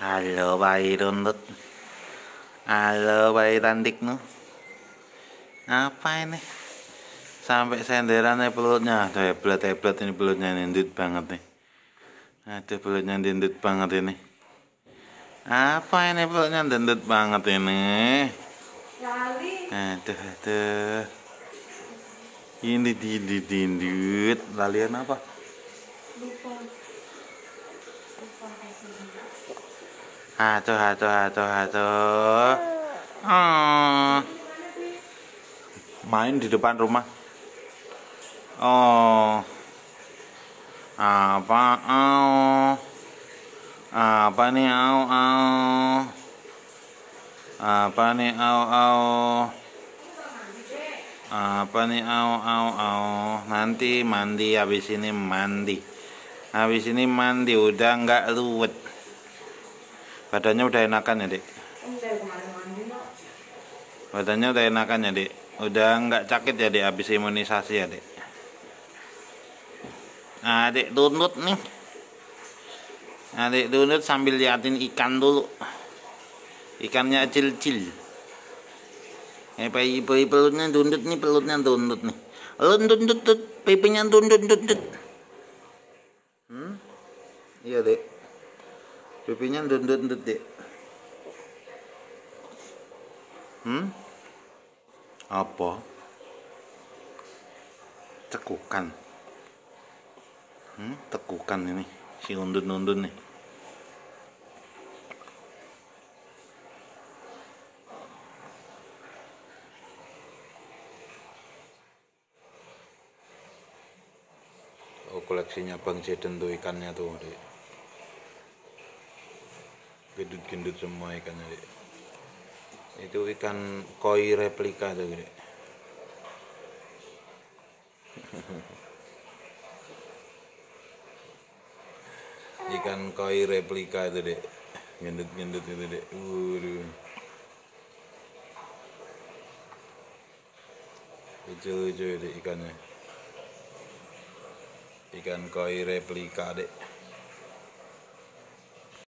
Halo bayi runtut Halo bayi tandiknu Apa ini? Sampai senderannya pelutnya. Aduh heblet heblet ini pelutnya nindut banget nih. Aduh pelutnya nindut banget ini. Apa ini pelutnya nindut banget ini? Aduh aduh. Ini dindut dindut Lalian apa Aduh, aduh, aduh, aduh. Oh. Main di depan rumah. Oh. Apa? Oh. Apa nih? Au, au. Apa nih? Au, au. Apa nih? Au, au, au. Nanti mandi habis ini mandi. Habis ini mandi udah nggak luwet. Badannya udah enakan ya, Dek? Badannya udah enakan ya, Dek? Udah nggak sakit ya, Dek, habis imunisasi ya, Dek? Nah, Dek tuntut nih. Nah, Dek tuntut sambil liatin ikan dulu. Ikannya cil-cil. Eh, bayi pelutnya tuntut nih, pelutnya tuntut nih. Lu tuntut, tuntut, pipinya tuntut, tuntut. Hmm? Iya, Dek pipinya ndut-ndut dek hmm? Apa? Tekukan. Hmm? Tekukan ini si undun-undun nih. Oh koleksinya Bang Jeden tuh ikannya tuh dek gendut-gendut semua ikannya dek. itu ikan koi replika tuh dek. ikan koi replika itu dek gendut-gendut itu dek Waduh. lucu-lucu dek ikannya ikan koi replika dek